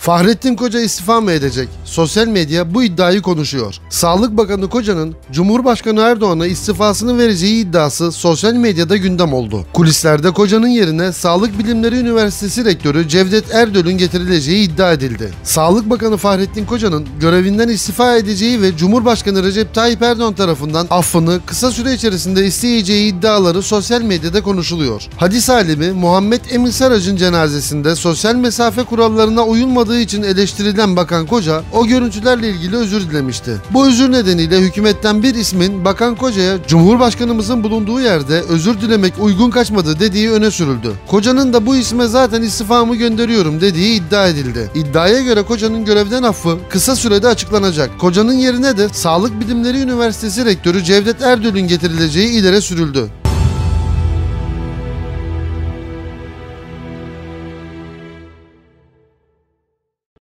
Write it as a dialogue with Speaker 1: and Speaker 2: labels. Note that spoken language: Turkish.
Speaker 1: Fahrettin Koca istifa mı edecek? Sosyal medya bu iddiayı konuşuyor. Sağlık Bakanı Koca'nın Cumhurbaşkanı Erdoğan'a istifasını vereceği iddiası sosyal medyada gündem oldu. Kulislerde Koca'nın yerine Sağlık Bilimleri Üniversitesi Rektörü Cevdet Erdöl'ün getirileceği iddia edildi. Sağlık Bakanı Fahrettin Koca'nın görevinden istifa edeceği ve Cumhurbaşkanı Recep Tayyip Erdoğan tarafından affını kısa süre içerisinde isteyeceği iddiaları sosyal medyada konuşuluyor. Hadis alimi Muhammed Emin Sarac'ın cenazesinde sosyal mesafe kurallarına uyulmadığı için eleştirilen Bakan Koca o görüntülerle ilgili özür dilemişti. Bu özür nedeniyle hükümetten bir ismin Bakan Koca'ya Cumhurbaşkanımızın bulunduğu yerde özür dilemek uygun kaçmadı dediği öne sürüldü. Koca'nın da bu isme zaten istifamı gönderiyorum dediği iddia edildi. İddiaya göre Koca'nın görevden affı kısa sürede açıklanacak. Koca'nın yerine de Sağlık Bilimleri Üniversitesi Rektörü Cevdet Erdöl'ün getirileceği ileri sürüldü.